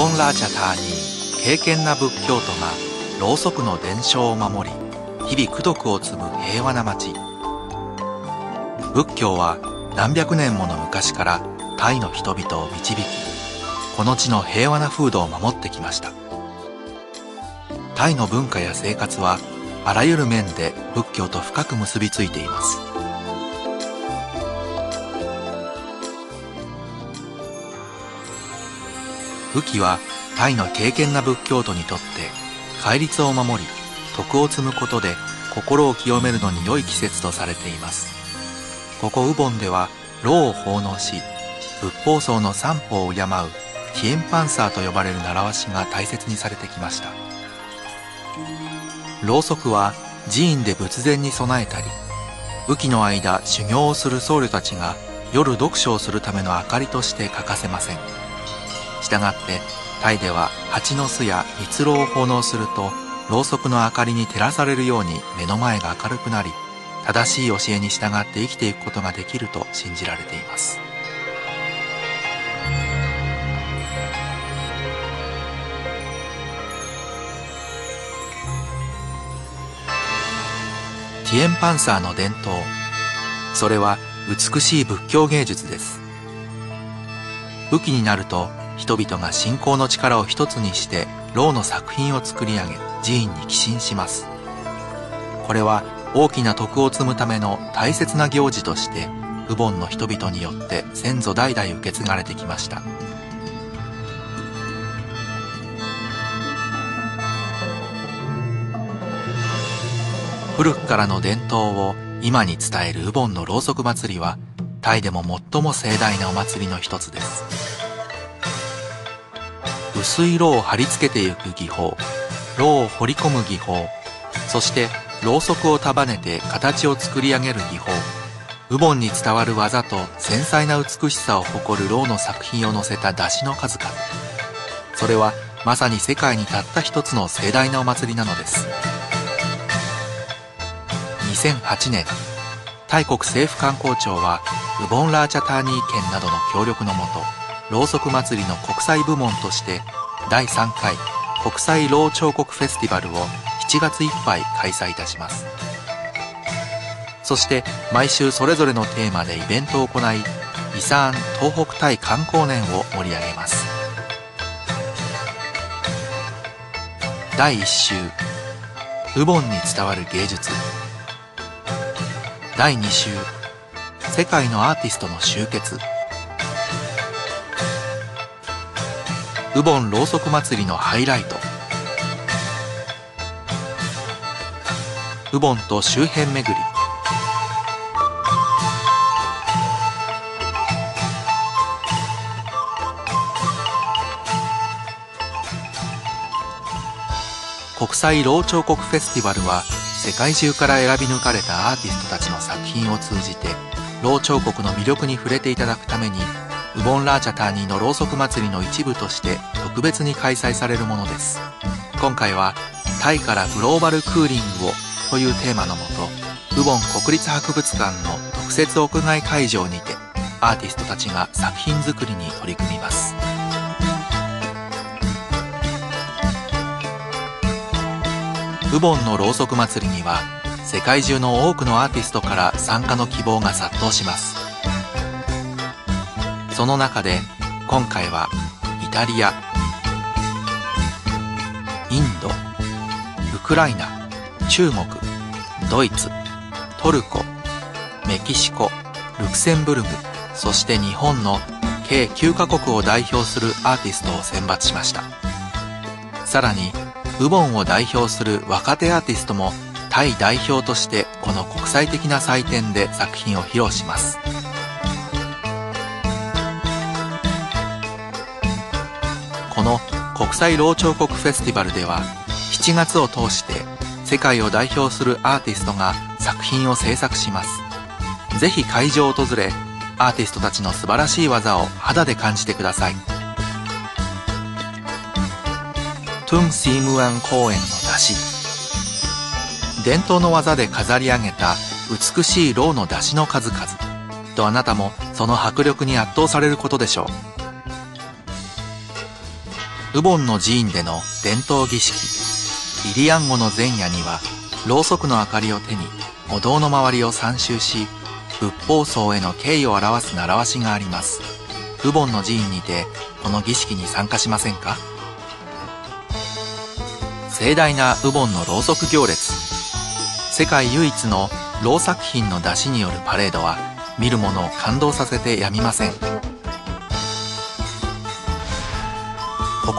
ボンラーチャターに敬虔な仏教徒がろうそくの伝承を守り日々功徳を積む平和な町仏教は何百年もの昔からタイの人々を導きこの地の平和な風土を守ってきました。タイの文化や生活はあらゆる面で仏教と深く結びついています。雨季はタイの敬虔な仏教徒にとって戒律を守り徳を積むことで心を清めるのに良い季節とされています。ここウボンでは老を奉納し仏法僧の三法を敬うティエンパンサーと呼ばれる習わしが大切にされてきました。ろうそくは寺院で仏前に備えたり雨季の間修行をする僧侶たちが夜読書をするための明かりとして欠かせません。したがってタイでは蜂の巣や蜜蝋を奉納するとろうそくの明かりに照らされるように目の前が明るくなり正しい教えに従って生きていくことができると信じられています。ティエンパンサーの伝統。それは美しい仏教芸術です。雨季になると人々が信仰の力を一つにして牢の作品を作り上げ寺院に寄進します。これは大きな徳を積むための大切な行事としてウボンの人々によって先祖代々受け継がれてきました。古くからの伝統を今に伝えるウボンのろうそく祭りはタイでも最も盛大なお祭りの一つです。薄いろを貼り付けていく技法ろうを彫り込む技法そしてろうそくを束ねて形を作り上げる技法。ウボンに伝わる技と繊細な美しさを誇るろうの作品を載せた出汁の数々。それはまさに世界にたった一つの盛大なお祭りなのです。2008年タイ国政府観光庁はウボンラーチャターニー県などの協力のもとろうそく祭りの国際部門として第3回国際ろう彫刻フェスティバルを7月いっぱい開催いたします。そして毎週それぞれのテーマでイベントを行い遺産東北タイ観光年を盛り上げます。第1週ウボンに伝わる芸術。第2週世界のアーティストの集結。ウボンろうそく祭りのハイライト。ウボンと周辺巡り。国際ろう彫刻フェスティバルは世界中から選び抜かれたアーティストたちの作品を通じてろう彫刻の魅力に触れていただくためにウボンラーチャターニーのろうそく祭りの一部として特別に開催されるものです。今回はタイからグローバルクーリングをというテーマのもとウボン国立博物館の特設屋外会場にてアーティストたちが作品作りに取り組みます。ウボンのろうそく祭りには世界中の多くのアーティストから参加の希望が殺到します。その中で今回はイタリアインドウクライナ中国ドイツトルコメキシコルクセンブルグそして日本の計9カ国を代表するアーティストを選抜しました。さらにウボンを代表する若手アーティストもタイ代表としてこの国際的な祭典で作品を披露します。この国際老彫刻フェスティバルでは7月を通して世界を代表するアーティストが作品を制作します。ぜひ会場を訪れアーティストたちの素晴らしい技を肌で感じてください。トゥン・シームアン公園の出汁伝統の技で飾り上げた美しいろうの出汁の数々。とあなたもその迫力に圧倒されることでしょう。ウボンの寺院での伝統儀式。イリアンゴの前夜にはろうそくの明かりを手にお堂の周りを参集し仏法僧への敬意を表す習わしがあります。ウボンの寺院にてこの儀式に参加しませんか？盛大なウボンのろうそく行列。世界唯一のろう作品の出しによるパレードは見る者を感動させてやみません。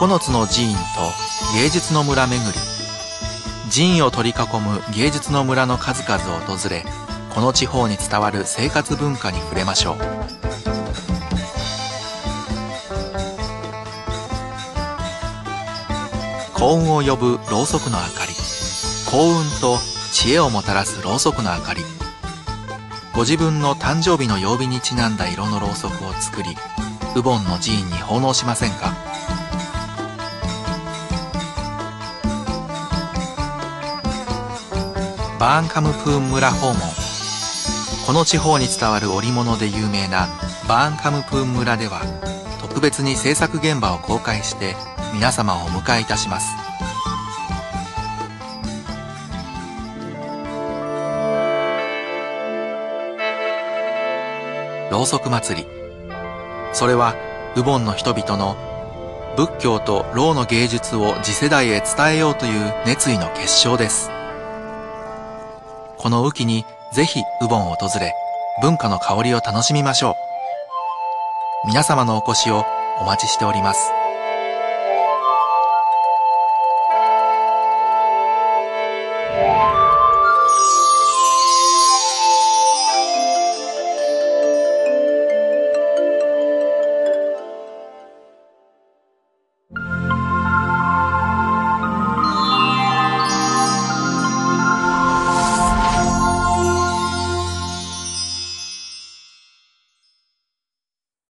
9つの寺院と芸術の村巡り。寺院を取り囲む芸術の村の数々を訪れこの地方に伝わる生活文化に触れましょう。幸運を呼ぶろうそくの明かり。幸運と知恵をもたらすろうそくの明かり。ご自分の誕生日の曜日にちなんだ色のろうそくを作りウボンの寺院に奉納しませんか？バーンカムプーン村訪問。この地方に伝わる織物で有名なバーンカムプーン村では特別に制作現場を公開して皆様をお迎えいたします。ろうそく祭り。それはウボンの人々の仏教とろうの芸術を次世代へ伝えようという熱意の結晶です。この雨季にぜひウボンを訪れ、文化の香りを楽しみましょう。皆様のお越しをお待ちしております。